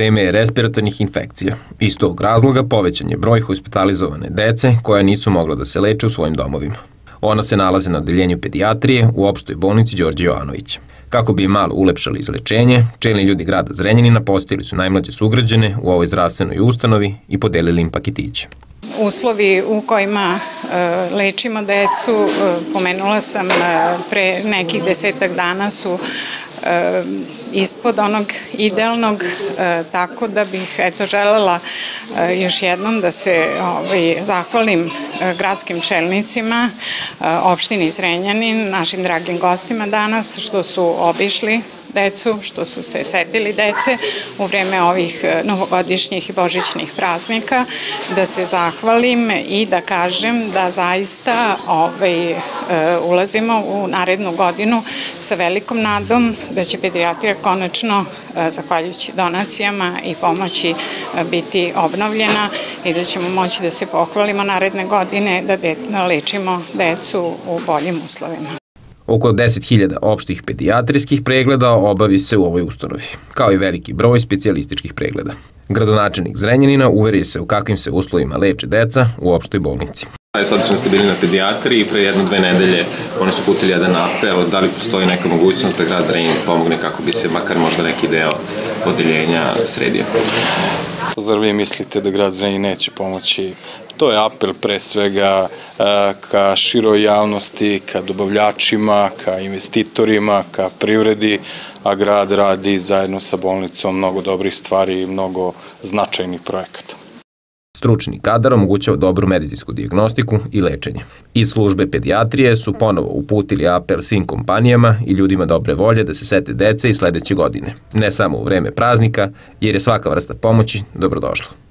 Vreme respiratornih infekcija. Iz tog razloga povećan je broj hospitalizovane dece koja nisu mogla da se leče u svojim domovima. Ona se nalaze na odeljenju pedijatrije u opštoj bolnici Đorđe Jovanović. Kako bi im malo ulepšali izlečenje, čelni ljudi grada Zrenjanina postili su najmlađe sugrađene u ovoj zdravstvenoj ustanovi i podelili im paketiće. Uslovi u kojima e, lečimo decu, e, pomenula sam e, pre nekih desetak dana su ispod onog idealnog, tako da bih eto želela još jednom da se ovaj, zahvalim gradskim čelnicima, opštini Zrenjanin, našim dragim gostima danas što su obišli decu, što su se setili dece u vreme ovih e, novogodišnjih i božićnih praznika, da se zahvalim i da kažem da zaista ovaj, e, ulazimo u narednu godinu sa velikom nadom da će pediatrija konačno, e, zahvaljujući donacijama i pomoći, biti obnovljena i da ćemo moći da se pohvalimo naredne godine da, da lečimo decu u boljim uslovima. Oko 10.000 opštih pedijatrijskih pregleda obavi se u ovoj ustanovi, kao i veliki broj specijalističkih pregleda. Gradonačelnik Zrenjanina uveri se u kakvim se uslovima leče deca u opštoj bolnici. S obzirom ste bili na pedijatriji, pre jedno, dve nedelje oni su putili jedan apel, da li postoji neka mogućnost da grad Zrenjanin pomogne kako bi se makar možda neki deo odeljenja sredio? Zar vi mislite da grad Zrenjanin neće pomoći To je apel pre svega e, ka široj javnosti, ka dobavljačima, ka investitorima, ka privredi, a grad radi zajedno sa bolnicom mnogo dobrih stvari i mnogo značajnih projekata. Stručni kadar omogućava dobru medicinsku diagnostiku i lečenje. Iz službe pedijatrije su ponovo uputili apel svim kompanijama i ljudima dobre volje da se sete dece i sledeće godine, ne samo u vreme praznika, jer je svaka vrsta pomoći dobrodošla.